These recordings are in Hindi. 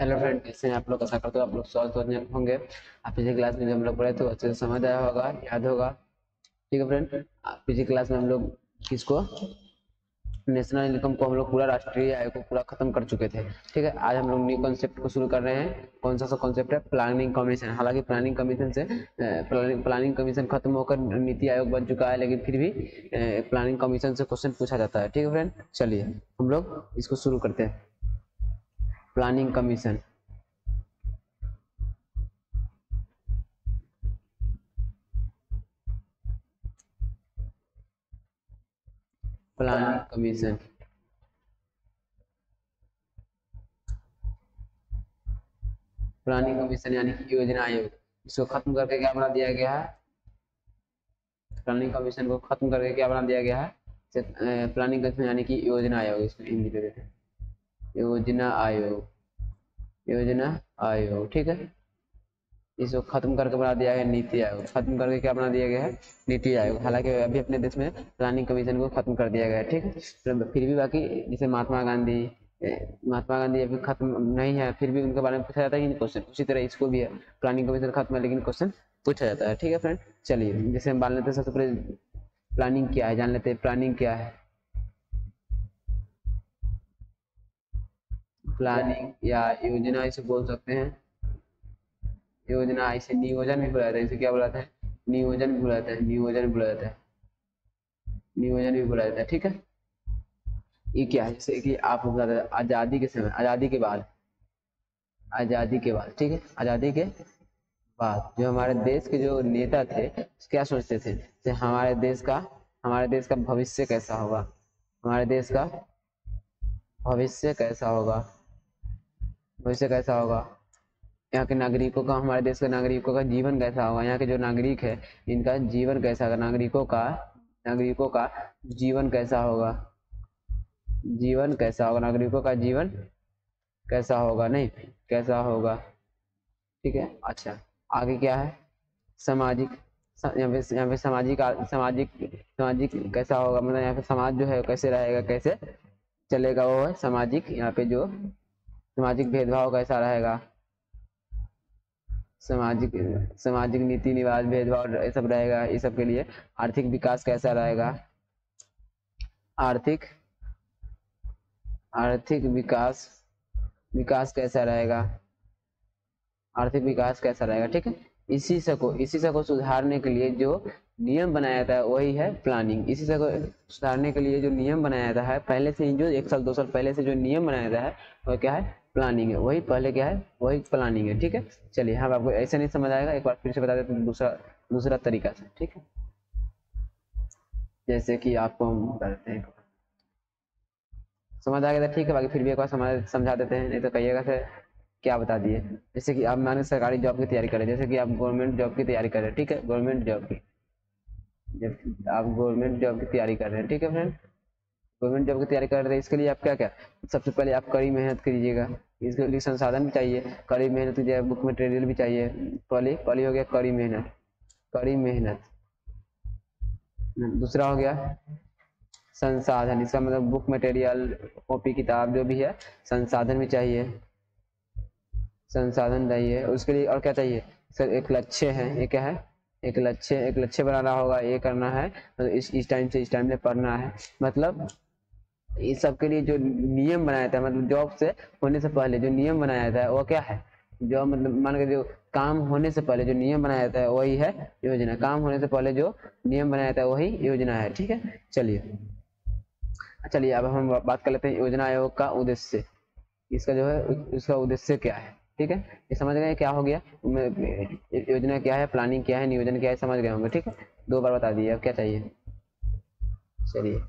हेलो फ्रेंड, कैसे हैं आप लोग? आशा करते हो आप लोग स्वस्थ होंगे। आप पिछली क्लास में जो हम लोग पढ़े थे, अच्छे से समझ आया होगा, याद होगा। ठीक है फ्रेंड पिछली क्लास में हम लोग किसको? नेशनल इनकम को हम लोग पूरा राष्ट्रीय आय को पूरा खत्म कर चुके थे। ठीक है, आज हम लोग न्यू कॉन्सेप्ट को शुरू कर रहे हैं। कौन सा सा कॉन्सेप्ट है? प्लानिंग कमीशन हालाँकि प्लानिंग कमीशन से प्लानिंग कमीशन खत्म होकर नीति आयोग बन चुका है, लेकिन फिर भी प्लानिंग कमीशन से क्वेश्चन पूछा जाता है। ठीक है फ्रेंड, चलिए हम लोग इसको शुरू करते हैं। Planning commission planning commission planning commission यानी कि योजना आयोग। इसको खत्म करके क्या बना दिया गया है? प्लानिंग कमीशन को खत्म करके क्या बना दिया गया है? प्लानिंग कमीशन यानी कि योजना आयोग इसको हिंदी पे देते हैं योजना आयोग। योजना आयोग, ठीक है? इसको खत्म करके बना दिया गया नीति आयोग। खत्म करके क्या बना दिया गया है? नीति आयोग। हालाँकि अभी अपने देश में प्लानिंग कमीशन को खत्म कर दिया गया है, ठीक है? फिर भी बाकी, जैसे महात्मा गांधी महात्मा गांधी अभी खत्म नहीं है, फिर भी उनके बारे में पूछा जाता है क्वेश्चन उसी तरह इसको भी है। प्लानिंग कमीशन खत्म है, लेकिन क्वेश्चन पूछा जाता है, ठीक है फ्रेंड चलिए, जैसे हम मान लेते हैं सबसे पहले प्लानिंग क्या है, जान लेते हैं प्लानिंग क्या है? प्लानिंग या योजना इसे बोल सकते हैं। योजना इसे नियोजन भी बुलाया जाता है। इसे क्या बुलाता है? नियोजन भी बुलाता है। नियोजन भी बुलाया जाता है। नियोजन भी बुलाया जाता है। ठीक है? ये क्या है? जैसे कि आप बताते आज़ादी के समय, आज़ादी के बाद। आज़ादी के बाद, ठीक है? आज़ादी के बाद जो हमारे देश के जो नेता थे, क्या सोचते थे? कि हमारे देश का, हमारे देश का भविष्य कैसा होगा? हमारे देश का भविष्य कैसा होगा? भविष्य कैसा होगा? यहाँ के नागरिकों का हमारे देश के नागरिकों का जीवन कैसा होगा? यहाँ के जो नागरिक है इनका जीवन कैसा होगा? नागरिकों का नागरिकों का जीवन कैसा होगा? जीवन कैसा होगा? नागरिकों का जीवन कैसा होगा? नहीं कैसा होगा? ठीक है? अच्छा। आगे क्या है? सामाजिक यहाँ पे यहाँ पे सामाजिक सामाजिक सामाजिक कैसा होगा? मतलब यहाँ पे समाज जो है कैसे रहेगा? कैसे चलेगा वो है? सामाजिक यहाँ पे जो सामाजिक भेदभाव कैसा रहेगा? सामाजिक सामाजिक नीति निवास भेदभाव ये सब रहेगा, ये सब के लिए आर्थिक विकास कैसा रहेगा? आर्थिक आर्थिक विकास विकास कैसा रहेगा? आर्थिक विकास कैसा रहेगा? ठीक है? इसी से को, इसी से को सुधारने के लिए जो नियम बनाया जाता है, वही है प्लानिंग इसी से को सुधारने के लिए जो नियम बनाया जाता है, पहले से जो एक साल, दो साल पहले से जो नियम बनाया जाता है, वह क्या है? प्लानिंग है, वही पहले क्या है, वही प्लानिंग है, ठीक है? चलिए हम आपको ऐसे नहीं समझ आएगा, एक बार फिर से बता देते हैं, दूसरा दूसरा तरीका से, ठीक है? जैसे कि आपको हम बता देते हैं। समझ आ गया था, ठीक है? बाकी फिर भी एक बार समझ, समझा देते हैं, नहीं तो कहिएगा से क्या बता दिए। जैसे कि आप मान सरकारी जॉब की तैयारी करें जैसे कि आप गवर्नमेंट जॉब की तैयारी कर हैं, ठीक है? गवर्नमेंट जॉब की, जब आप गवर्नमेंट जॉब की तैयारी कर रहे हैं, ठीक है फ्रेंड गवर्नमेंट जॉब की तैयारी कर रहे हैं, इसके लिए आप क्या क्या सबसे पहले आप कड़ी मेहनत कीजिएगा। इसके लिए संसाधन भी चाहिए, कड़ी मेहनत कीजिए, बुक मटेरियल भी चाहिए। पहले पहले हो गया कड़ी मेहनत कड़ी मेहनत। दूसरा हो गया संसाधन, इसका मतलब बुक मटेरियल, कॉपी किताब जो भी है, संसाधन भी चाहिए। संसाधन चाहिए, उसके लिए और क्या चाहिए? सर, एक लक्ष्य है, ये क्या है? एक लक्ष्य एक लक्ष्य बनाना होगा, ये करना है। तो इस इस टाइम से इस टाइम में पढ़ना है। मतलब इस सब के लिए जो नियम बनाया था मतलब जॉब से होने से पहले जो नियम बनाया था, वो क्या है? जो मतलब मान के जो काम होने से पहले जो नियम बनाया था, वही है योजना। काम होने से पहले जो नियम बनाया था, वही योजना है, ठीक है? चलिए। चलिए, अब हम बात कर लेते हैं योजना आयोग का उद्देश्य। इसका जो है उसका उद्देश्य क्या है, ठीक है? ये समझ गए क्या हो गया? योजना क्या है प्लानिंग क्या है, नियोजन क्या है, समझ गए होंगे, ठीक है? दो बार बता दिए, अब क्या चाहिए? चलिए।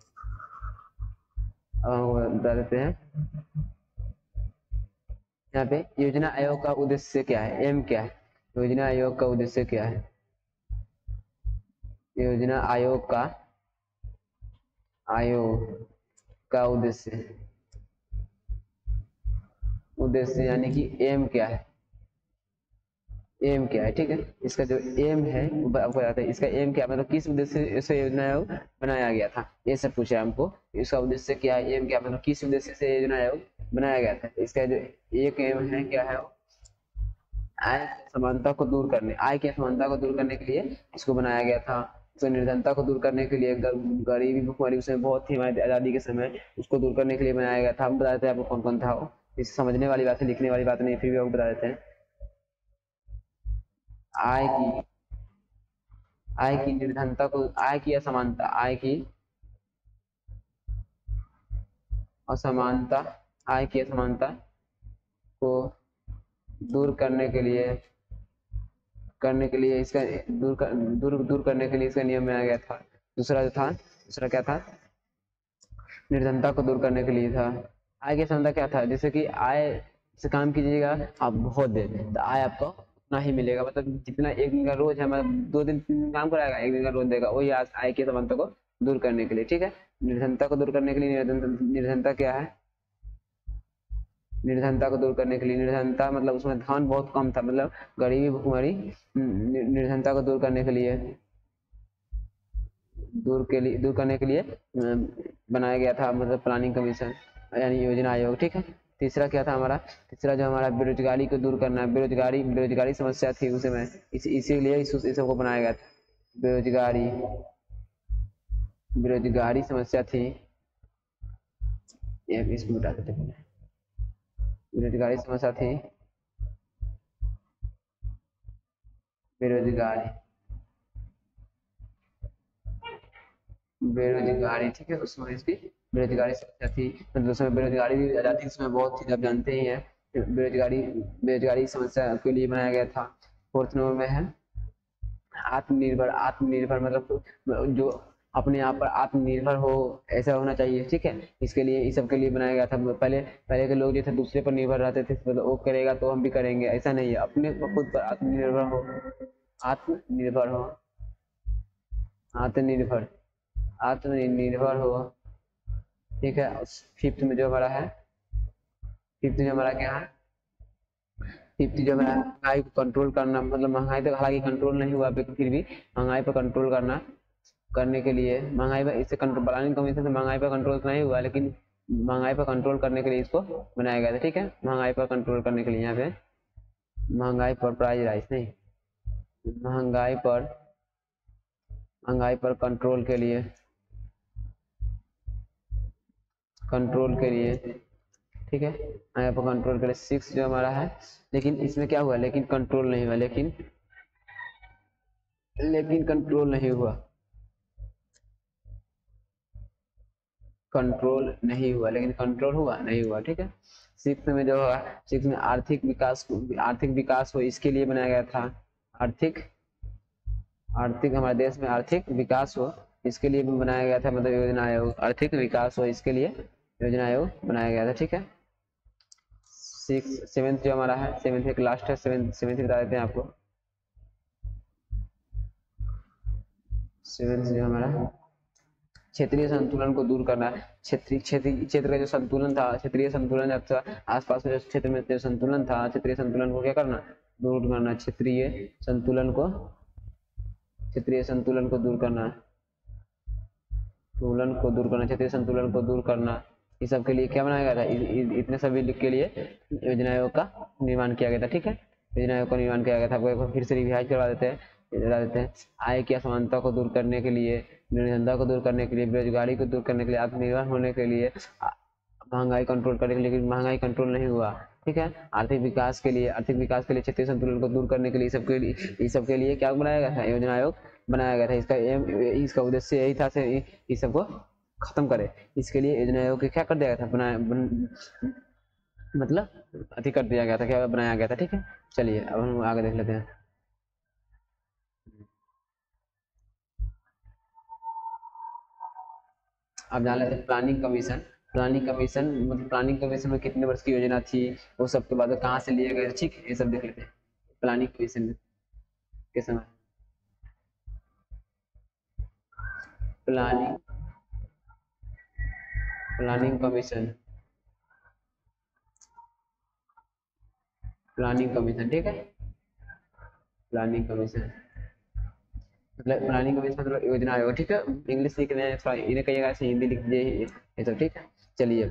बता देते हैं। यहाँ पे योजना आयोग का उद्देश्य क्या है? एम क्या है? योजना आयोग का उद्देश्य क्या है? योजना आयोग का आयोग का उद्देश्य। उद्देश्य यानी कि एम क्या है? एम क्या है, ठीक है? इसका जो एम है आपको बताते हैं, इसका एम क्या मतलब किस उद्देश्य से योजना बनाया गया था? ये सब पूछा हमको। इसका उद्देश्य क्या है एम क्या मतलब किस उद्देश्य से योजना बनाया गया था? इसका जो एक एम है, क्या है आय समानता को दूर करने, आय की असमानता को दूर करने के लिए इसको बनाया गया था। तो निर्धनता को दूर करने के लिए गरीबी, भुखमरी, उसमें बहुत थी हमारी आज़ादी के समय उसको दूर करने के लिए बनाया गया था। हम बता देते हैं आपको कौन कौन था वो। इसे समझने वाली बात है, लिखने वाली बात नहीं, फिर भी आपको बता देते हैं। आय की आय की निर्धनता को आय की असमानता आय की असमानता आय की असमानता को दूर करने के लिए करने के लिए इसका दूर कर, दूर दूर करने के लिए इसका नियम बनाया गया था। दूसरा जो था दूसरा क्या था? निर्धनता को दूर करने के लिए था। आय की असमानता क्या था? जैसे कि आय से काम कीजिएगा आप बहुत दे तो आय आपको उतना ही मिलेगा। मतलब जितना एक दिन का रोज है मतलब दो दिन काम कराएगा, एक दिन का रोज देगा। वही आज आय की समानता को दूर करने के लिए, ठीक है? निर्धनता को दूर करने के लिए निर्धनता क्या है? निर्धनता को दूर करने के लिए निर्धनता मतलब उसमें धन बहुत कम था मतलब गरीबी, भुखमरी निर्धनता को दूर करने के लिए, दूर के लिए, दूर करने के लिए बनाया गया था मतलब प्लानिंग कमीशन, यानी योजना आयोग, ठीक है? तीसरा क्या था हमारा? तीसरा जो हमारा बेरोजगारी को दूर करना बेरोजगारी बेरोजगारी समस्या थी उस समय। इस, इसीलिए इस, इस सबको बनाया गया था। बेरोजगारी बेरोजगारी समस्या थी। इसको बता देते बेरोजगारी समस्या थी। बेरोजगारी। बेरोजगारी, ठीक है? उसमें इसकी बेरोजगारी समस्या थी। मतलब उसमें बेरोजगारी भी आज़ादी उसमें बहुत थी आप जानते ही हैं। बेरोजगारी बेरोजगारी समस्या के लिए बनाया गया था। फोर्थ नंबर में है, आत्मनिर्भर आत्मनिर्भर मतलब जो अपने आप पर आत्मनिर्भर हो, ऐसा होना चाहिए, ठीक है? इसके लिए, इस सब के लिए बनाया गया था। पहले पहले के लोग जो थे, दूसरे पर निर्भर रहते थे मतलब वो करेगा तो हम भी करेंगे, ऐसा नहीं है। अपने खुद पर आत्मनिर्भर हो आत्मनिर्भर हो, आत्मनिर्भर। आत्मनिर्भर हो ठीक है फिफ्थ में जो हमारा है फिफ्थ जो हमारा क्या है फिफ्थ जो हमारा महँगाई को कंट्रोल करना मतलब महँगाई तो हालाँकि कंट्रोल नहीं हुआ फिर भी महँगाई पर कंट्रोल करना, करने के लिए, महँगाई पर इससे कंट्रोल प्लानिंग कमीशन से महँगाई पर कंट्रोल तो नहीं हुआ, लेकिन महँगाई पर कंट्रोल करने के लिए इसको बनाया गया था, ठीक है? महँगाई पर कंट्रोल करने के लिए यहाँ पे, महँगाई पर प्राइज राइस नहीं, महँगाई पर महँगाई पर कंट्रोल के लिए कंट्रोल के लिए, ठीक है? यहाँ पर कंट्रोल के लिए सिक्स जो हमारा है, लेकिन इसमें क्या हुआ? लेकिन कंट्रोल नहीं हुआ, लेकिन लेकिन कंट्रोल नहीं हुआ। कंट्रोल नहीं हुआ, लेकिन कंट्रोल हुआ, नहीं हुआ, ठीक है? सिक्स में जो है सिक्स में आर्थिक विकास आर्थिक विकास हो इसके लिए बनाया गया था। आर्थिक आर्थिक हमारे देश में आर्थिक विकास हो, इसके लिए भी बनाया गया था मतलब योजना आयोग, आर्थिक विकास हो, इसके लिए। योजना आयोग बनाया गया था, ठीक है? सिक्स सेवेंथ जो हमारा है सेवेंथ एक लास्ट है सेवेंथ सेवेंथ बता देते हैं आपको। सेवेंथ जो हमारा क्षेत्रीय संतुलन को दूर करना क्षेत्रीय क्षेत्रीय क्षेत्र का जो संतुलन था, क्षेत्रीय संतुलन आसपास में जो क्षेत्र में जो संतुलन था, क्षेत्रीय संतुलन को क्या करना दूर करना क्षेत्रीय संतुलन को, क्षेत्रीय संतुलन को दूर करना संतुलन को दूर करना क्षेत्रीय संतुलन को दूर करना इस सब के लिए क्या बनाया गया था? इतने सभी के लिए योजना आयोग का निर्माण किया गया था, ठीक है? योजना आयोग का निर्माण किया गया था। आपको फिर से रिवाइज करवा देते हैं देते हैं। आय की असमानता को दूर करने के लिए, निर्धनता को दूर करने के लिए, बेरोजगारी को दूर करने के लिए, आत्मनिर्भर होने के लिए महँगाई कंट्रोल करने के लिए महँगाई कंट्रोल नहीं हुआ, ठीक है? आर्थिक विकास के लिए, आर्थिक विकास के लिए क्षेत्रीय संतुलन को दूर करने के लिए सबके लिए सब के लिए क्या बनाया गया था? योजना आयोग बनाया गया था। इसका एम, इसका उद्देश्य यही था इस सबको खत्म करे। इसके लिए योजना आयोग क्या कर दिया गया था? बनाया बन, मतलब अति कर दिया गया था क्या बनाया गया था ठीक है? चलिए अब हम आगे देख लेते हैं। आप जान लेते हैं प्लानिंग कमीशन प्लानिंग कमीशन मतलब प्लानिंग कमीशन में कितने वर्ष की योजना थी? वो सब के बाद कहाँ से लिए गए ठीक ये सब देख लेते हैं। प्लानिंग कमीशन के समय? Planning planning commission planning commission ठीक है? प्लानिंग कमीशन मतलब प्लानिंग कमीशन मतलब योजना आयोग ठीक है? इंग्लिश लिख रहे हैं इन्हें कहिएगा ऐसे हिंदी लिख दीजिए ये सब ठीक है? चलिए।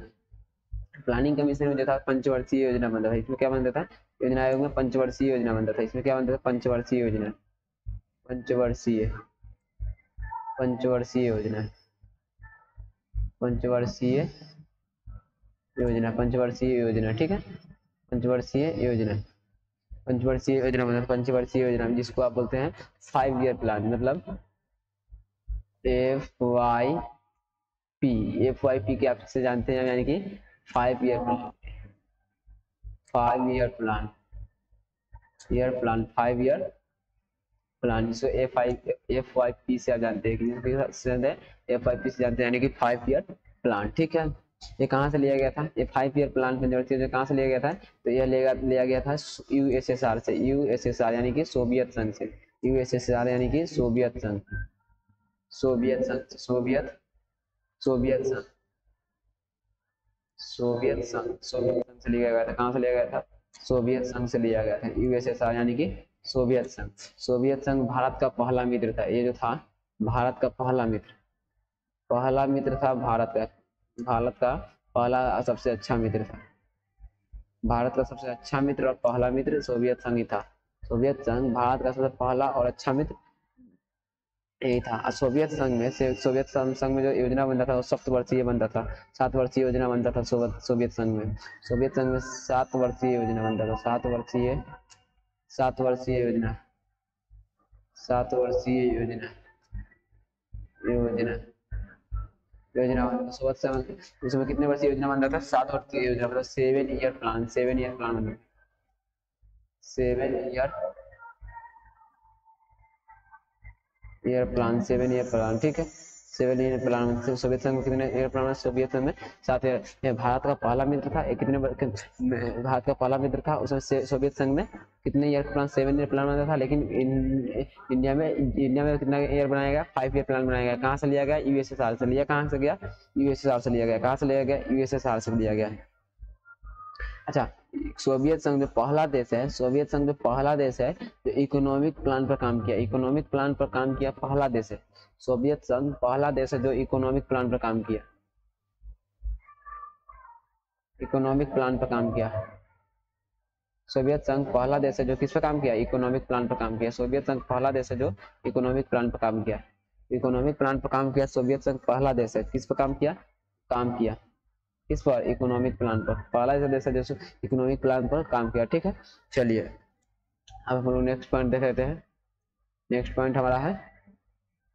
प्लानिंग कमीशन में जो था पंचवर्षीय योजना बनता था इसमें क्या बनता था? योजना आयोग में पंचवर्षीय योजना बनता था इसमें क्या बनता था? पंचवर्षीय योजना। पंचवर्षीय। पंचवर्षीय योजना। पंचवर्षीय योजना पंचवर्षीय योजना, ठीक है? पंचवर्षीय योजना। पंचवर्षीय योजना मतलब पंचवर्षीय योजना, जिसको आप बोलते हैं फाइव ईयर प्लान मतलब F Y P F Y P के आप से जानते हैं, यानी कि five year plan five year plan year plan five year plan जिसको F I F Y P से आप जानते हैं एफ़ वाई पी से जानते हैं यानी कि फाइव ईयर प्लान ठीक है? ये कहाँ से लिया गया था? ये फाइव ईयर प्लान पंचवर्षीय कहाँ से लिया गया था? तो यह लिया लिया गया था यूएसएसआर से यूएसएसआर यानी कि सोवियत संघ से यूएसएसआर यानी कि सोवियत संघ सोवियत संघ सोवियत सोवियत संघ सोवियत संघ सोवियत संघ से लिया गया था, कहाँ से लिया गया था? सोवियत संघ से लिया गया था यूएसएसआर यानी कि सोवियत संघ। सोवियत संघ भारत का पहला मित्र था। ये जो था, भारत का पहला मित्र। पहला मित्र था भारत का। भारत का पहला सबसे अच्छा मित्र था। भारत का सबसे अच्छा मित्र और पहला मित्र सोवियत संघ ही था। सोवियत संघ भारत का सबसे पहला और अच्छा मित्र यही था। सोवियत संघ में सोवियत संघ में जो योजना बनता था, वो सप्त वर्षीय बनता था। सात वर्षीय योजना बनता था सोवियत संघ में। सोवियत संघ में सात वर्षीय योजना बनता था। सात वर्षीय सात वर्षीय योजना। सात वर्षीय योजना। योजना। योजना उसमें कितने वर्षीय योजना बनता था? सात वर्षीय योजना मतलब seven year plan seven year plan बनता seven year year plan seven year plan ठीक है? सेवन प्लान सोवियत संघ कितने ईयर प्लान सोवियत संघ में सात ईयर भारत का पहला मित्र था कितने भारत का पहला मित्र था, उसमें सोवियत संघ में कितने year plan seven year plan बनता था, लेकिन इंडिया में इंडिया में कितना ईयर बनाया गया? फाइव ईयर प्लान बनाया गया। कहाँ से लिया गया? यूएसएसआर से लिया। कहाँ से गया? यूएसएसआर से लिया गया। कहाँ से लिया गया? यूएसएसआर से लिया गया। अच्छा सोवियत संघ जो पहला देश है, सोवियत संघ जो पहला देश है, जो इकोनॉमिक प्लान पर काम किया इकोनॉमिक प्लान पर काम किया पहला देश है। सोवियत संघ पहला देश है जो इकोनॉमिक प्लान पर काम किया। इकोनॉमिक प्लान पर काम किया। सोवियत संघ पहला देश है जो किस पर काम किया? इकोनॉमिक प्लान पर काम किया। सोवियत संघ पहला देश है जो इकोनॉमिक प्लान पर काम किया। इकोनॉमिक प्लान पर काम किया, सोवियत संघ पहला देश है। किस पर काम किया? काम किया। किस पर इकोनॉमिक प्लान पर। पहला है जैसे इकोनॉमिक प्लान पर काम किया, ठीक है? चलिए, अब हम लोग नेक्स्ट पॉइंट देख लेते हैं। नेक्स्ट पॉइंट हमारा है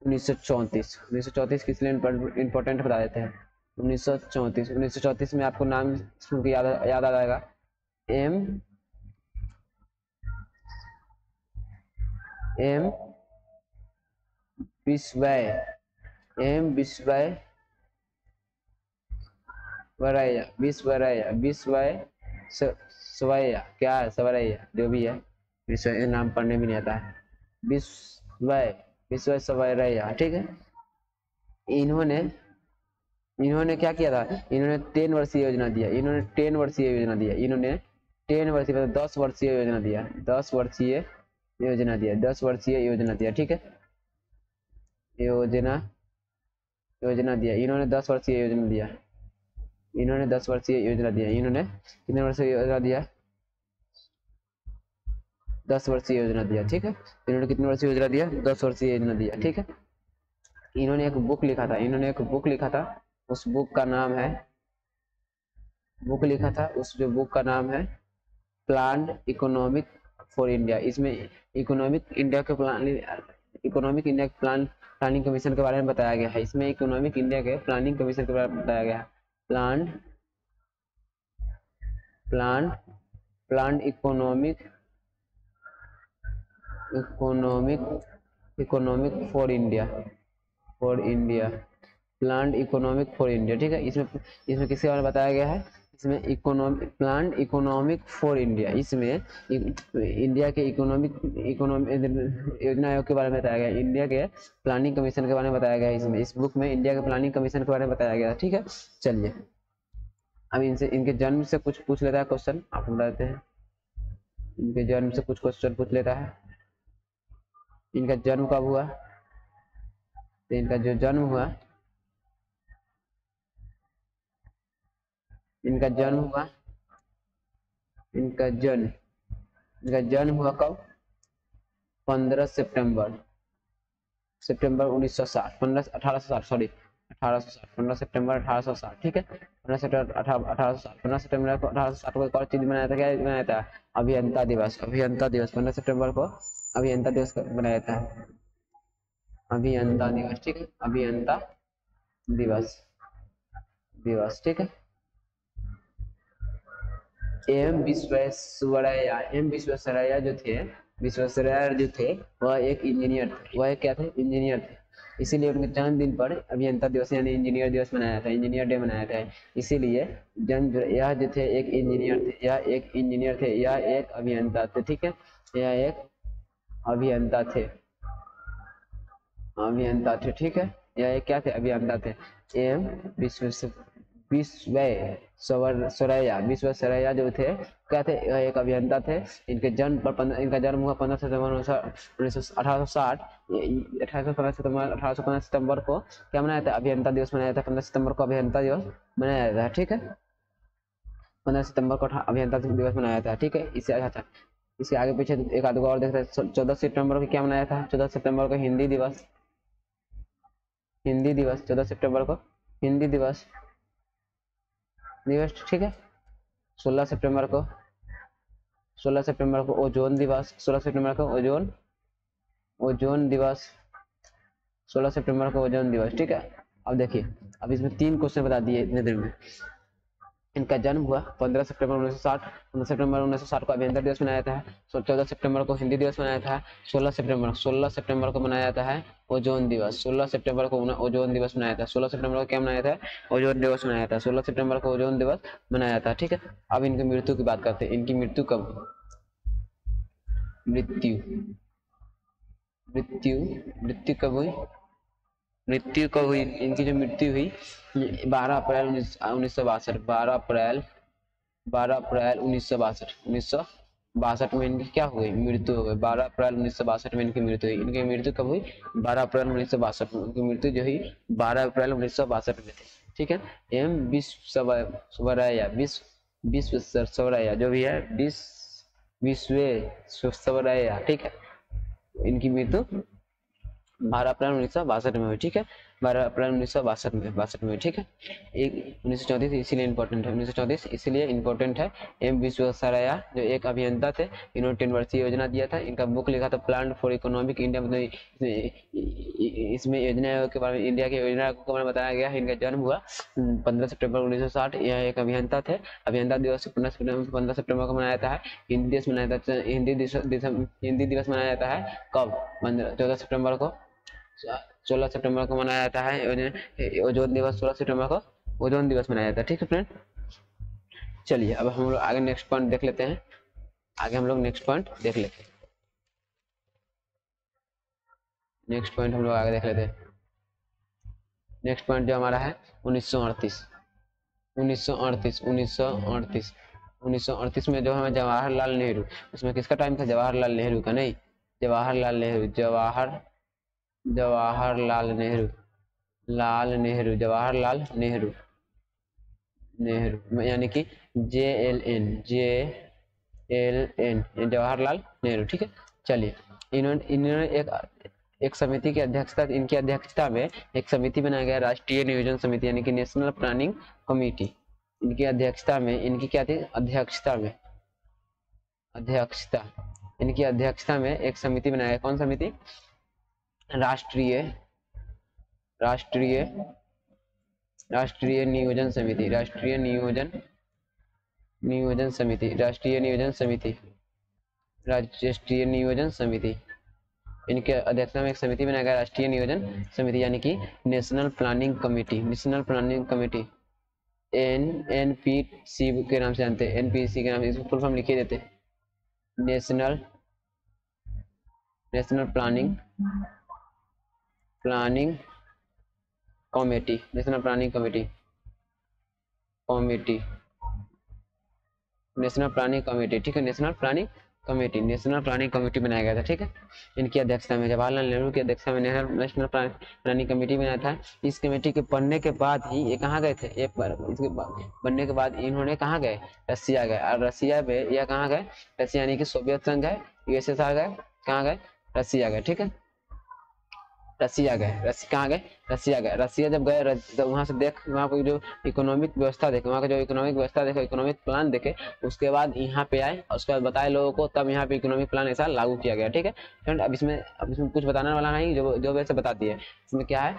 उन्नीस सौ चौंतीस। उन्नीस सौ चौंतीस इंपॉर्टेंट बता देते हैं? उन्नीस सौ चौंतीस। उन्नीस सौ में आपको नाम सुन के याद याद आ जाएगा। एम एम विश्व एम विश्व वरैया विश्वरैया विश्व स्वया क्या है? स्वरैया, जो भी है। विश्व नाम पढ़ने भी नहीं आता है। विश्व विश्व स्वरैया, ठीक है? इन्होंने इन्होंने क्या किया था? इन्होंने टेन वर्षीय योजना दिया। इन्होंने टेन वर्षीय योजना दिया। इन्होंने टेन वर्षीय मतलब दस वर्षीय योजना दिया। दस वर्षीय योजना दिया। दस वर्षीय योजना दिया, ठीक है? योजना योजना दिया। इन्होंने दस वर्षीय योजना दिया। इन्होंने दस वर्षीय योजना दिया, इन्होंने कितने वर्ष योजना दिया? दस वर्षीय योजना दिया, ठीक है? इन्होंने कितने वर्षीय योजना दिया? दस वर्षीय योजना दिया, ठीक है? इन्होंने एक बुक लिखा था, इन्होंने एक बुक लिखा था, उस बुक का नाम है बुक लिखा था, उस जो बुक का नाम है प्लान इकोनॉमिक फॉर इंडिया इसमें इकोनॉमिक इंडिया के प्लान इकोनॉमिक इंडिया के प्लान प्लानिंग कमीशन के बारे में बताया गया है। इसमें इकोनॉमिक इंडिया के प्लानिंग कमीशन के बारे में बताया गया है। Plan plant plant economic economic economic for India for India plant economic for India ठीक है? इसमें इसमें किसके बारे में बताया गया है? इसमें economic plan economic for India इसमें इंडिया के इकोनॉमिक इकोनॉमिक योजना आयोग के बारे में बताया गया। इंडिया के प्लानिंग कमीशन के बारे में बताया गया इसमें। इस बुक में इंडिया के प्लानिंग कमीशन के बारे में बताया गया। ठीक है? चलिए। अब इनसे, इनके जन्म से कुछ पूछ लेता है क्वेश्चन आप बताते हैं। इनके जन्म से कुछ क्वेश्चन पूछ लेता है। इनका जन्म कब हुआ? तो इनका जो जन्म हुआ इनका जन्म हुआ। इनका जन्म। इनका जन्म हुआ कब? पंद्रह सितंबर। सितंबर उन्नीस सौ साठ। पंद्रह, अठारह सौ साठ सॉरी अठारह सौ साठ। पंद्रह सितंबर अठारह सौ साठ, ठीक है? पंद्रह सितंबर अठारह सौ साठ। पंद्रह सितंबर को, अठारह सौ साठ को एक और चीज़ बनाया था, क्या बनाया था? अभियंता दिवस। अभियंता दिवस। पंद्रह सितंबर को अभियंता दिवस बनाया था। अभियंता दिवस, ठीक है? अभियंता दिवस। दिवस, ठीक है? एम विश्वेश्वरैया एम विश्वेश्वरैया जो थे, विश्वेश्वरैया जो थे, वह एक इंजीनियर थे। वह क्या थे? इंजीनियर थे। इसीलिए उनके जन्मदिन पर अभियंता दिवस, यानी इंजीनियर दिवस मनाया था इंजीनियर डे मनाया था। इसीलिए जन्म यह जो थे, एक इंजीनियर थे, यह एक इंजीनियर थे, यह एक अभियंता थे, ठीक है? यह एक अभियंता थे। अभियंता थे, ठीक है? यह एक क्या थे? अभियंता थे। एम विश्व विश्व सरैया विश्व सरैया जो थे, क्या थे? एक अभियंता थे। इनके जन्म पर इनका जन्म हुआ पंद्रह सितंबर उन्नीस सौ अठारह सौ साठ। अठारह सौ पंद्रह सितंबर अठारह सौ पंद्रह को क्या मनाया था? अभियंता दिवस मनाया था। पंद्रह सितंबर को अभियंता दिवस मनाया था। ठीक है? पंद्रह सितंबर को अभियंता दिवस मनाया था। ठीक है? इससे अच्छा इसके आगे पीछे एक आध और देखते हैं। चौदह सितंबर को क्या मनाया था? चौदह सितंबर को हिंदी दिवस। हिंदी दिवस, चौदह सितंबर को हिंदी दिवस। दिवस ठीक है? सोलह सितंबर को, सोलह सितंबर को ओजोन दिवस, सोलह सितंबर को ओजोन ओजोन दिवस, सोलह सितंबर को ओजोन दिवस, ठीक है? अब देखिए, अब इसमें तीन क्वेश्चन बता दिए इतने देर में। इनका जन्म हुआ पंद्रह सितंबर उन्नीस सौ साठ। पंद्रह सितंबर उन्नीस सौ साठ को अभियंतर दिवस मनाया था चौदह सितंबर को हिंदी दिवस मनाया था सोलह सितंबर सोलह सितंबर को मनाया जाता है ओजोन दिवस। सोलह सितंबर को ओजोन दिवस मनाया था सोलह सितंबर को क्या मनाया था ओजोन दिवस मनाया था सोलह सितंबर को ओजोन दिवस मनाया था ठीक है? अब इनकी मृत्यु की बात करते हैं। इनकी मृत्यु कब? मृत्यु। मृत्यु। मृत्यु कब हुई? मृत्यु कब हुई? इनकी जो मृत्यु हुई बारह अप्रैल उन्नीस सौ बासठ, बारह अप्रैल बारह अप्रैल उन्नीस सौ बासठ, उन्नीस सौ बासठ में इनकी क्या हुई? मृत्यु हो गई। बारह अप्रैल उन्नीस सौ बासठ में इनकी मृत्यु हुई। इनकी मृत्यु कब हुई? बारह अप्रैल उन्नीस सौ बासठ में। उनकी मृत्यु जो हुई, बारह अप्रैल उन्नीस सौ बासठ में थी। ठीक है? एम विश्व स्वराया, विश्व विश्व स्वराया जो भी है, विश्व विश्व स्वराया ठीक है? इनकी मृत्यु बारह अप्रैल उन्नीस सौ बासठ में हुई, ठीक है? बारह अप्रैल उन्नीस सौ बासठ में बासठ में ठीक है? एक उन्नीस सौ चौंतीस, इसीलिए इंपॉर्टेंट है। उन्नीस सौ चौंतीस, इसीलिए इंपॉर्टेंट है। एम विश्वेश्वरैया जो एक अभियंता थे, इन्होंने टेन वर्षीय योजना दिया था। इनका बुक लिखा था प्लान फॉर इकोनॉमिक इंडिया मतलब इसमें योजना के बारे में इंडिया की योजना को बारे में बताया गया है। इनका जन्म हुआ पंद्रह सितंबर उन्नीस सौ साठ। यह एक अभियंता थे। अभियंता दिवस पंद्रह सितंबर को मनाया जाता है। हिंदी दिवस मनाया जाता है, हिंदी हिंदी दिवस मनाया जाता है कब? पंद्रह, चौदह सितंबर को। सोलह सितंबर को मनाया जाता है ओजोन दिवस सोलह सितंबर को ओजोन दिवस मनाया जाता है, ठीक है फ्रेंड? चलिए, अब हम लोग आगे नेक्स्ट पॉइंट देख लेते हैं। आगे हम लोग नेक्स्ट पॉइंट देख लेते हैं। नेक्स्ट पॉइंट हम लोग आगे देख लेते हैं। नेक्स्ट पॉइंट जो हमारा है, उन्नीस सौ अड़तीस। उन्नीस सौ अड़तीस, उन्नीस सौ अड़तीस। उन्नीस सौ अड़तीस में जो हमें जवाहरलाल नेहरू, उसमें किसका टाइम था? जवाहरलाल नेहरू का, नहीं? जवाहरलाल नेहरू, जवाहर जवाहरलाल नेहरू। लाल नेहरू, जवाहरलाल नेहरू। नेहरू, यानी कि J L N, J L N, Jawaharlal Nehru, ठीक है? चलिए, इन्होंने इन्होंने एक एक समिति की अध्यक्षता, इनकी अध्यक्षता में एक समिति बनाया गया, राष्ट्रीय नियोजन समिति, यानी कि नेशनल प्लानिंग कमेटी। इनकी अध्यक्षता में, इनकी क्या थी? अध्यक्षता में, अध्यक्षता। इनकी अध्यक्षता में एक समिति बनाया कौन समिति? राष्ट्रीय राष्ट्रीय राष्ट्रीय नियोजन समिति, राष्ट्रीय नियोजन नियोजन समिति, राष्ट्रीय नियोजन समिति, राष्ट्रीय नियोजन समिति। इनके अध्यक्षता में एक समिति बनाया गया राष्ट्रीय नियोजन समिति, यानी कि national planning committee, national planning committee. N N P C के नाम से जानते हैं एन पी सी के नाम से फुल फॉर्म लिखे देते national national planning planning committee national planning committee. Committee. National planning committee ठीक है? National planning committee national planning committee बनाया गया था ठीक है? इनकी अध्यक्षता में जवाहरलाल नेहरू की अध्यक्षता में नेशनल प्लानिंग कमेटी बनाया था इस कमेटी के बनने के बाद ही ये कहाँ गए थे? ये पर, इसके बनने के बाद इन्होंने कहाँ गए? रसिया गए। और रसिया में यह कहाँ गए? रसिया यानी कि सोवियत संघ है यूएसएस यूएसएसआर गए कहाँ गए? रसिया गए ठीक है? रसिया गए रसी कहाँ गए? रसिया गए। रसिया जब गए तो वहाँ से देख, वहाँ को जो इकोनॉमिक व्यवस्था देखे, वहाँ का जो इकोनॉमिक व्यवस्था देखे इकोनॉमिक प्लान देखे, उसके बाद यहाँ पे आए उसके बाद बताए लोगों को, तब यहाँ पे इकोनॉमिक प्लान ऐसा लागू किया गया, ठीक है? फ्रेंड अब इसमें अब इसमें कुछ बताने वाला नहीं, जो जो वैसे बताती है। इसमें क्या है?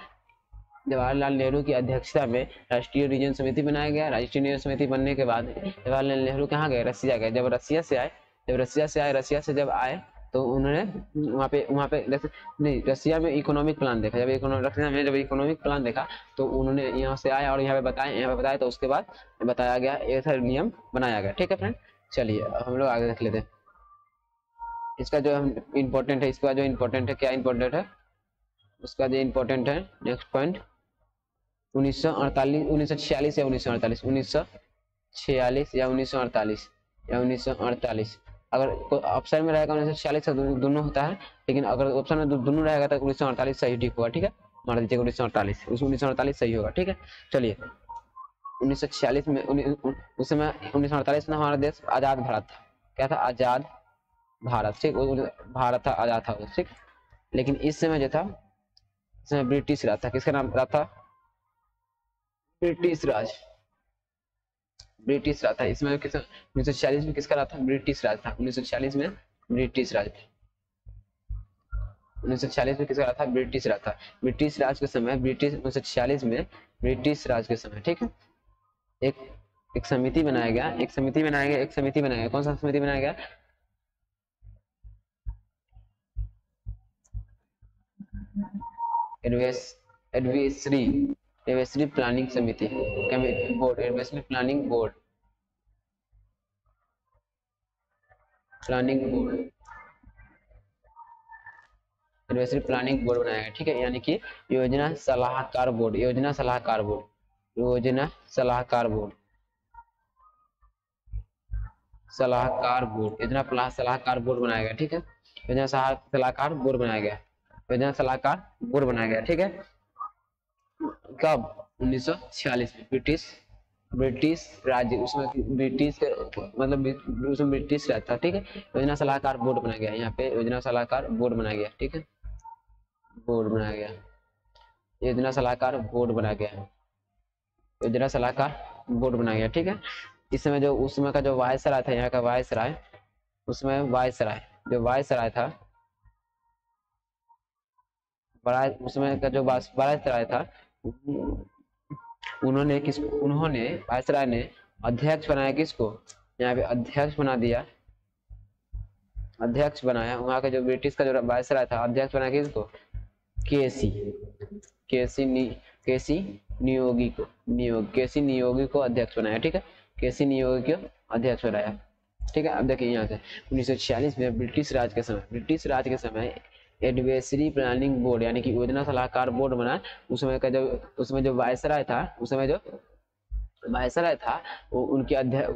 जवाहरलाल नेहरू की अध्यक्षता में राष्ट्रीय नियोजन समिति बनाया गया। राष्ट्रीय नियोजन समिति बनने के बाद जवाहरलाल नेहरू कहाँ गए? रसिया गए। जब रसिया से आए, जब रसिया से आए, रसिया से जब आए तो उन्होंने वहाँ पे वहाँ पे नहीं, रसिया में इकोनॉमिक प्लान देखा। जब रसिया में जब इकोनॉमिक प्लान देखा तो उन्होंने यहाँ से आया और यहाँ पे बताया, यहाँ पे बताया तो उसके बाद बताया गया ऐसा नियम बनाया गया। ठीक है फ्रेंड चलिए हम लोग आगे देख लेते हैं। इसका जो हम इम्पोर्टेंट है, इसका जो इम्पोर्टेंट है, क्या इम्पोर्टेंट है? उसका जो इम्पोर्टेंट है नेक्स्ट पॉइंट उन्नीस सौ अड़तालीस, उन्नीस सौ छियालीस या उन्नीस सौ अड़तालीस? उन्नीस सौ छियालीस या उन्नीस सौ अड़तालीस? या उन्नीस सौ अड़तालीस? अगर ऑप्शन में रहेगा उन्नीस सौ छियालीस दोनों होता है, लेकिन अगर ऑप्शन में दोनों रहेगा तो उन्नीस सौ अड़तालीस सही ठीक होगा, ठीक है? मान लीजिए उन्नीस सौ अड़तालीस उन्नीस सौ अड़तालीस सही होगा, ठीक है? चलिए, उन्नीस सौ छियालीस में उस समय उन्नीस सौ अड़तालीस में हमारा देश आज़ाद भारत था। क्या था? आज़ाद भारत, ठीक? भारत था, आज़ाद था ठीक? लेकिन इस समय जो था, इस समय ब्रिटिश राज था। किसका नाम राज था? ब्रिटिश राज। ब्रिटिश राज था। इसमें किस उन्नीस सौ छियालीस में किसका राज था? ब्रिटिश राज था। उन्नीस सौ छियालीस में ब्रिटिश राज। उन्नीस सौ छियालीस में किसका राज था? ब्रिटिश राज था। ब्रिटिश राज के समय, ब्रिटिश उन्नीस सौ छियालीस में ब्रिटिश राज के समय, ठीक है? एक एक समिति बनाया गया। एक समिति बनाया गया। एक समिति बनाया गया। कौन सा समिति बनाया गया? एडवेसरी। एडवेसरी प्लानिंग समिति board advisory planning board planning board advisory planning board बनाया गया, ठीक है? यानी कि योजना सलाहकार बोर्ड योजना सलाहकार बोर्ड योजना सलाहकार बोर्ड सलाहकार बोर्ड योजना सलाहकार बोर्ड बनाया गया, ठीक है? योजना सलाहकार बोर्ड बनाया गया, योजना सलाहकार बोर्ड बनाया गया, ठीक है? कब? 1946 में। ब्रिटिश ब्रिटिश राज्य, उसमें ब्रिटिश मतलब उसमें ब्रिटिश राज था ठीक है? योजना सलाहकार बोर्ड बनाया गया, यहाँ पे योजना सलाहकार बोर्ड बनाया गया, ठीक है? बोर्ड बनाया गया। योजना सलाहकार बोर्ड बनाया गया। योजना सलाहकार बोर्ड बनाया गया, ठीक है? इस समय जो, उस समय का जो वायसराय था, यहाँ का वायसराय, उसमें वायसराय, जो वायस राय था बड़ा उसमें का जो वायसराय था उन्होंने किस, उन्होंने वायसराय ने अध्यक्ष बनाया किसको? यहाँ पे अध्यक्ष बना दिया। अध्यक्ष बनाया। वहाँ का जो ब्रिटिश का जो वायसराय था, अध्यक्ष बनाया किसको? केसी। केसी नी, केसी नियोगी को नियोग केसी नियोगी को अध्यक्ष बनाया, ठीक है? केसी नियोगी को अध्यक्ष बनाया। ठीक है? अब देखिए यहाँ से। उन्नीस सौ छियालीस में ब्रिटिश राज के समय, ब्रिटिश राज के समय एडवेसरी प्लानिंग बोर्ड यानी कि योजना सलाहकार बोर्ड बना उसमें का जो, उसमें जो वायसराय था उस समय जो वायसराय था, वो उनके अध्यक्ष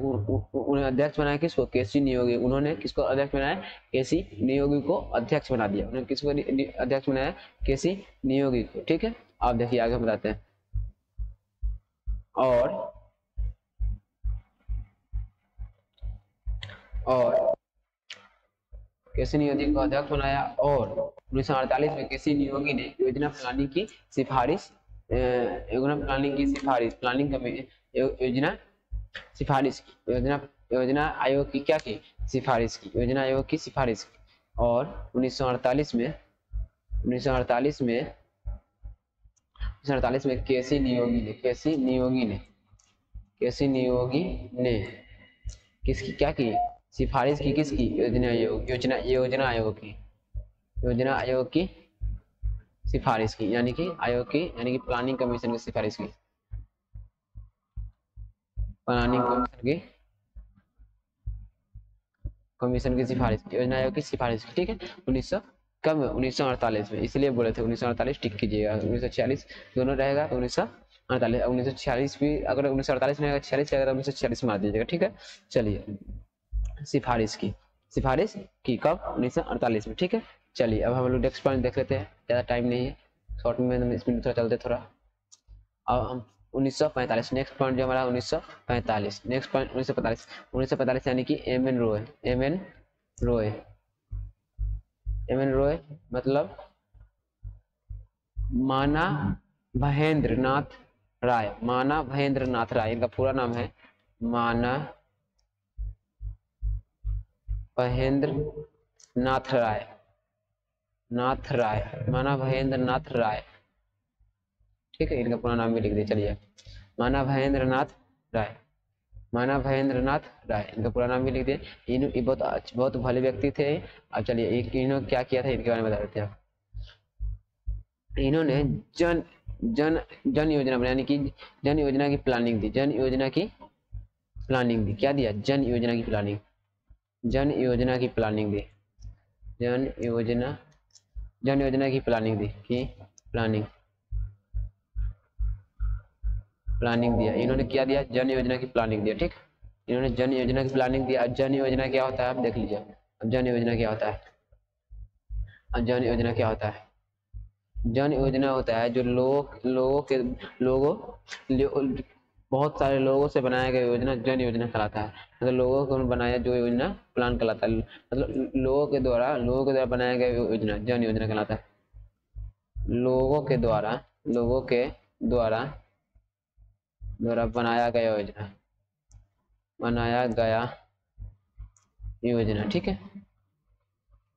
उन्हें अध्यक्ष बनाया किसको केसी नियोगी उन्होंने किसको अध्यक्ष बनाया? केसी नियोगी को अध्यक्ष बना दिया। उन्होंने किसको अध्यक्ष बनाया? केसी नियोगी को। ठीक है? आप देखिए, आगे बताते हैं। और और केसी नियोगी को अध्यक्ष बनाया और उन्नीस में केसी नियोगी ने योजना प्लानिंग की सिफारिश योजना प्लानिंग की सिफारिश, प्लानिंग योजना सिफारिश योजना योजना आयोग की क्या की सिफारिश की, योजना आयोग की सिफारिश की। और 1948 में 1948 में 1948 में केसी नियोगी ने, केसी नियोगी ने, केसी नियोगी ने किसकी क्या की? सिफारिश की किसकी? योजना योजना योजना आयोग की। योजना आयोग की सिफारिश की, यानी कि आयोग की, यानी कि प्लानिंग कमीशन की सिफारिश की। प्लानिंग कमीशन की कमीशन की सिफारिश की, योजना आयोग की सिफारिश की, ठीक है? उन्नीस सौ कब उन्नीस सौ अड़तालीस में, इसलिए बोले थे उन्नीस सौ अड़तालीस टिक कीजिएगा, उन्नीस सौ छियालीस दोनों रहेगा तो उन्नीस अड़तालीस, उन्नीस भी, अगर उन्नीस सौ अड़तालीस में छियालीस उन्नीस सौ छियालीस मार दीजिएगा, ठीक है? चलिए। सिफारिश की। सिफारिश की कब? उन्नीस में, ठीक है? चलिए, अब हम लोग नेक्स्ट पॉइंट देख लेते हैं। ज़्यादा टाइम नहीं है। शॉर्ट में इसमें थोड़ा चलते थोड़ा। अब हम 1945 नेक्स्ट पॉइंट जो हमारा 1945 नेक्स्ट पॉइंट 1945 1945 यानी कि M N Roy M N Roy M N Roy मतलब माना महेंद्र नाथ राय। माना महेंद्र नाथ राय, इनका पूरा नाम है। माना महेंद्र नाथ राय। नाथ राय। माना महेंद्र नाथ राय। ठीक है, इनका पूरा नाम भी लिख दिए चलिए। माना महेंद्र नाथ राय। माना महेंद्र नाथ राय, इनका पूरा नाम भी लिख दिए इन बहुत बहुत भले व्यक्ति थे। अब चलिए इन्होंने क्या किया था, इनके बारे में बता देते हैं इन्होंने जन जन जन योजना यानी कि जन योजना की प्लानिंग दी। जन योजना की प्लानिंग दी। क्या दिया? जन योजना की प्लानिंग जन योजना की प्लानिंग दी। जन योजना जन योजना की प्लानिंग दी, की प्लानिंग प्लानिंग दिया। इन्होंने क्या दिया? जन योजना की प्लानिंग दिया, ठीक? इन्होंने जन योजना की प्लानिंग दिया। जन योजना क्या होता है? आप देख लीजिए। अब जन योजना क्या होता है? अब जन योजना क्या होता है? जन योजना होता है जो लोग, लोगों के, लोगों बहुत सारे लोगों से बनाया गया योजना जन योजना कहलाता है। मतलब लोगों को बनाया जो योजना प्लान कहलाता है। मतलब लोगों के द्वारा, लोगों के द्वारा बनाया गया योजना जन योजना कहलाता है। लोगों के द्वारा, लोगों के द्वारा द्वारा बनाया गया योजना। बनाया गया योजना, ठीक है?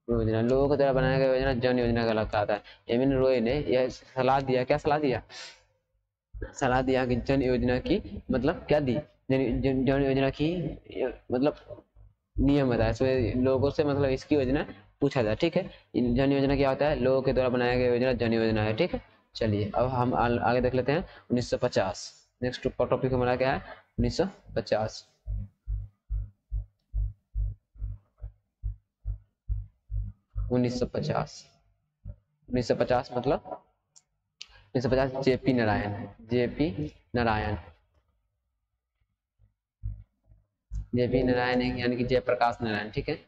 योजना, लोगों के द्वारा बनाया गया योजना जन योजना का कहता है एमिन रोय ने यह सलाह दिया, क्या सलाह दिया? सलाह दिया कि जन योजना की मतलब क्या दी? जन, जन, जन योजना की मतलब नियम बताया सो लोगों से मतलब इसकी योजना पूछा जाए ठीक है? जन योजना क्या होता है? लोगों के द्वारा बनाया गया योजना जन योजना है ठीक है? चलिए अब हम आगे देख लेते हैं 1950 नेक्स्ट टॉपिक हमारा क्या है? उन्नीस सौ पचास। उन्नीस सौ पचास। उन्नीस सौ पचास मतलब उन्नीस सौ पचास JP Narayan JP Narayan. JP Narayan यानी कि जयप्रकाश नारायण, ठीक है?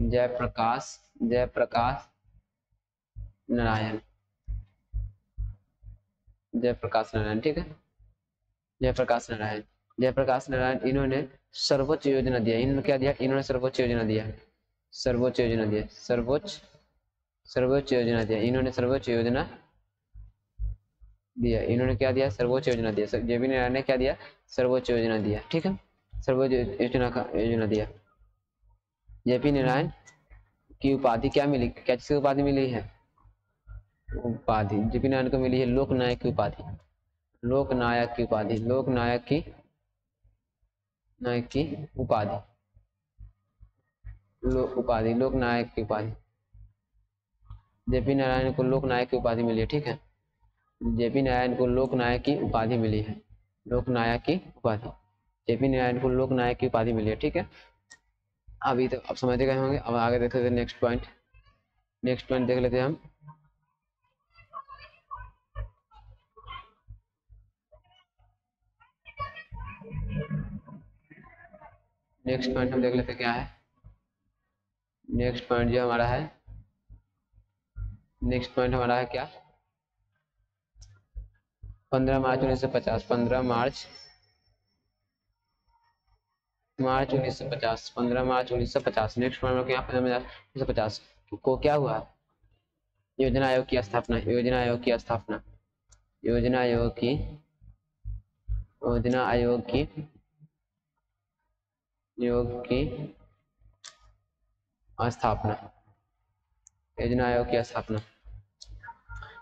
जयप्रकाश जयप्रकाश नारायण। जयप्रकाश नारायण, ठीक है? जयप्रकाश नारायण। जयप्रकाश नारायण इन्होंने सर्वोच्च योजना दिया। इन्होंने क्या दिया? इन्होंने सर्वोच्च योजना दिया। सर्वोच्च योजना दिया। सर्वोच्च सर्वोच्च योजना दिया। इन्होंने सर्वोच्च योजना दिया। इन्होंने क्या दिया? सर्वोच्च योजना दिया। जेबी नारायण ने क्या दिया? सर्वोच्च योजना दिया। ठीक है? सर्वोच्च योजना का योजना दिया। जेपी नारायण की उपाधि क्या मिली? क्या चीज़ उपाधि मिली है? उपाधि। जेपी नारायण को मिली है लोकनायक की उपाधि। लोकनायक की उपाधि। लोकनायक की नायक की उपाधि। लो, उपाधि। लोकनायक की उपाधि। जेपी नारायण को लोकनायक की उपाधि मिली है। ठीक है? जेपी नारायण को लोकनायक की उपाधि मिली है। लोकनायक की उपाधि। जेपी नारायण को लोकनायक की उपाधि मिली है, ठीक है? अभी तो अब समझते गए होंगे। अब आगे देख लेते हैं नेक्स्ट पॉइंट नेक्स्ट पॉइंट देख लेते हैं हम। नेक्स्ट पॉइंट हम देख लेते क्या है। नेक्स्ट पॉइंट जो हमारा है। नेक्स्ट पॉइंट हमारा है क्या? पंद्रह मार्च उन्नीस सौ पचास, पंद्रह मार्च। मार्च उन्नीस सौ पचास, पंद्रह मार्च उन्नीस सौ पचास। नेक्स्ट पॉइंट क्या पंद्रह मार्च उन्नीस सौ पचास। को क्या हुआ? योजना आयोग की स्थापना, योजना आयोग की स्थापना। योजना आयोग की योजना आयोग की योग की स्थापना। योजना आयोग की स्थापना।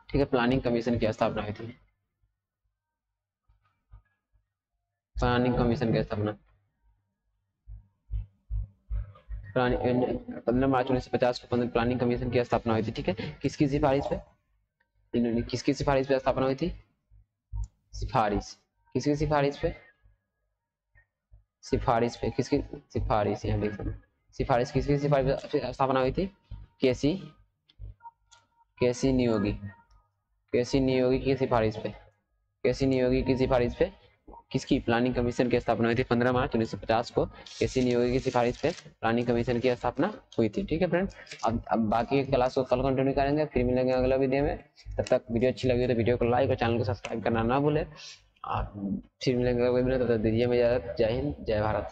ठीक है प्लानिंग कमीशन की स्थापना हुई थी। प्लानिंग कमीशन की स्थापना पंद्रह मार्च उन्नीस सौ पचास को प्लानिंग कमीशन की स्थापना हुई थी, ठीक है? किसकी सिफारिश पे? इन्होंने किसकी सिफारिश पे स्थापना हुई थी? सिफारिश। किसकी सिफारिश पे? सिफारिश पे। किसकी सिफारिश, यहाँ लिख सकते सिफारिश किसकी सिफारिश स्थापना हुई थी? KC? KC Neogy. KC Neogy की सिफारिश पे। केसी नियोगी की सिफारिश पे किसकी प्लानिंग कमीशन की स्थापना हुई थी 15 मार्च 1950 को? केसी नियोगी की सिफारिश पे प्लानिंग कमीशन की स्थापना हुई थी, ठीक है फ्रेंड्स अब अब बाकी क्लास को कल कंटिन्यू करेंगे, फिर मिलेंगे अगला वीडियो में। तब तक वीडियो अच्छी लगी तो वीडियो को लाइक और चैनल को सब्सक्राइब करना ना भूले। और फिर मिलेंगे अगले वीडियो तब तक दीजिए में इजाज़त। जय हिंद, जय भारत।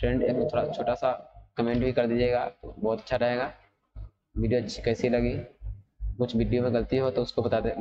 फ्रेंड एक थोड़ा छोटा सा कमेंट भी कर दीजिएगा तो बहुत अच्छा रहेगा। वीडियो अच्छी कैसी लगी? कुछ वीडियो में गलती हो तो उसको बता दे